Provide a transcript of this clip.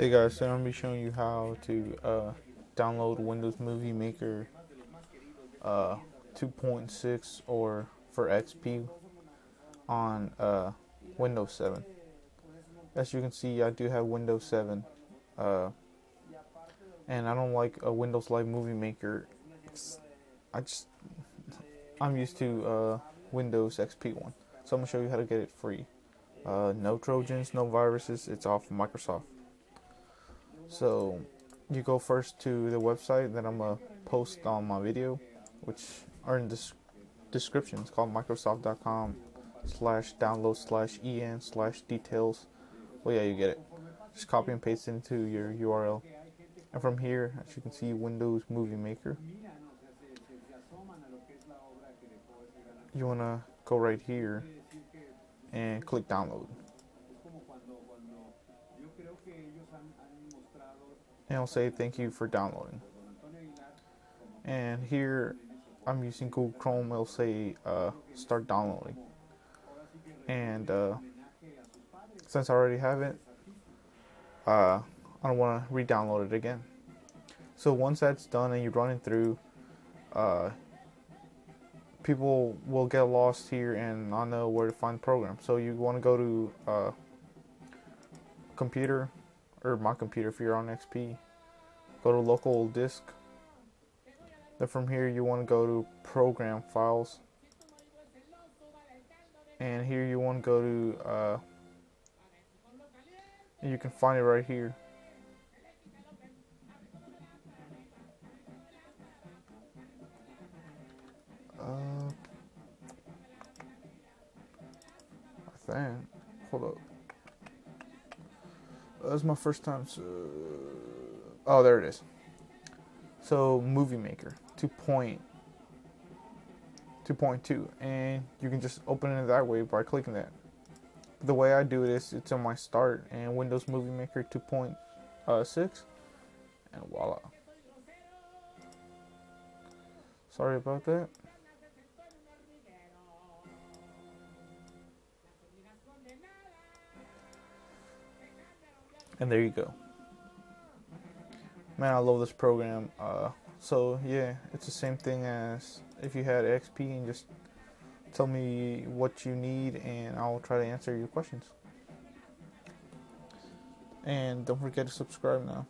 Hey guys, so I'm gonna be showing you how to uh, download Windows Movie Maker uh, 2.6 or for XP on uh, Windows 7. As you can see, I do have Windows 7, uh, and I don't like a Windows Live Movie Maker. I just I'm used to uh, Windows XP one, so I'm gonna show you how to get it free. Uh, no Trojans, no viruses. It's from Microsoft. So you go first to the website that I'm gonna post on my video, which are in this description. It's called Microsoft.com slash download slash en slash details. Well, yeah, you get it. Just copy and paste into your URL. And from here, as you can see, Windows Movie Maker. You wanna go right here and click download. And it'll say thank you for downloading. And here I'm using Google Chrome, it'll say uh, start downloading. And uh, since I already have it, uh, I don't want to re-download it again. So once that's done and you're running through, uh, people will get lost here and not know where to find the program. So you want to go to uh, computer or my computer if you're on XP. Go to local disk. Then from here you want to go to program files. And here you want to go to uh, you can find it right here. Uh, I think. Hold up. That's my first time. So, oh, there it is. So, Movie Maker 2.2, and you can just open it that way by clicking that. The way I do it is it's on my start and Windows Movie Maker 2.6, uh, and voila. Sorry about that. And there you go. Man, I love this program. Uh, so yeah, it's the same thing as if you had XP and just tell me what you need and I'll try to answer your questions. And don't forget to subscribe now.